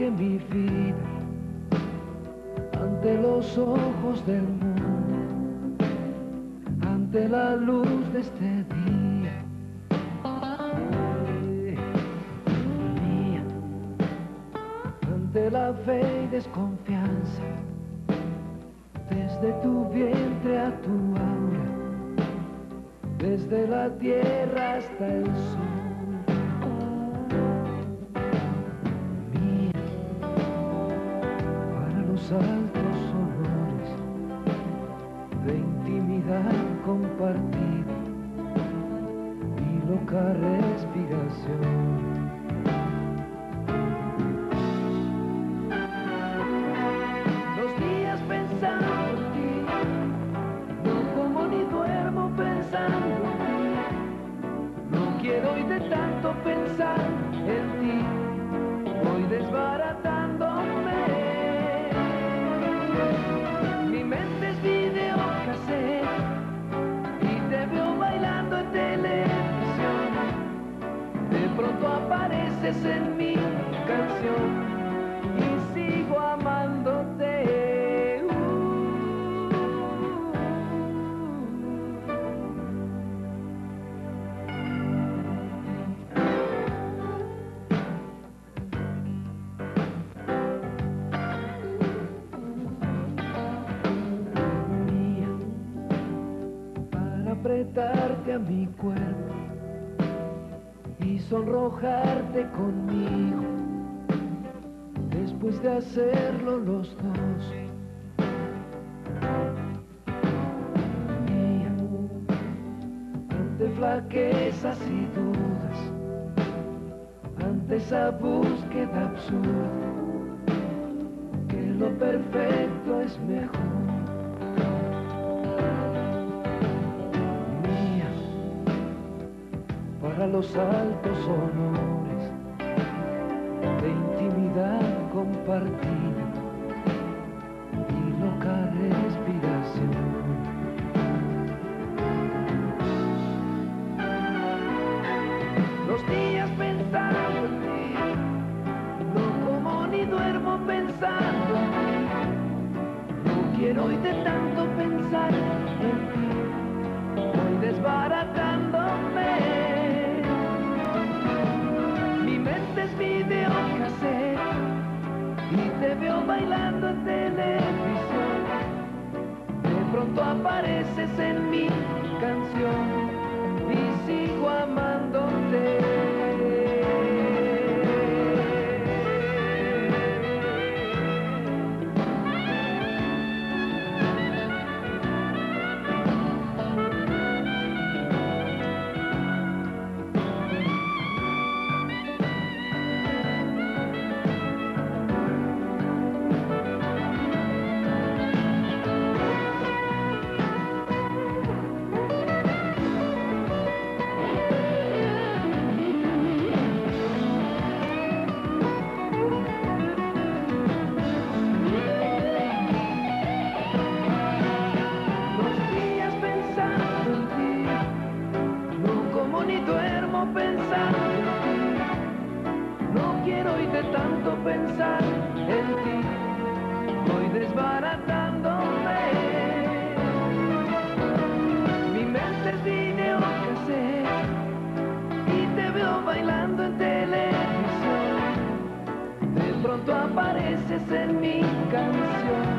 que mi vida, ante los ojos del mundo, ante la luz de este día. Mía, ante la fe y desconfianza, desde tu vientre a tu aura, desde la tierra hasta el sol. Altos honores de intimidad compartida y loca respiración. Los días pensando en ti, no quiero hoy de tanto pensar apareces en mi canción y sigo amándote. Mía, para apretarte a mi cuerpo y sonrojarte conmigo después de hacerlo los dos. Mía, ante flaquezas y dudas, ante esa búsqueda absurda, que lo perfecto es mejor. Los altos honores de intimidad compartida y loca bailando en televisión. De pronto apareces en mi canción y sigo amándote. Desbaratándome. Mi mente es video cassette y te veo bailando en televisión. De pronto apareces en mi canción